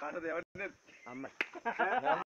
කාටද යවන්නේ අම්මා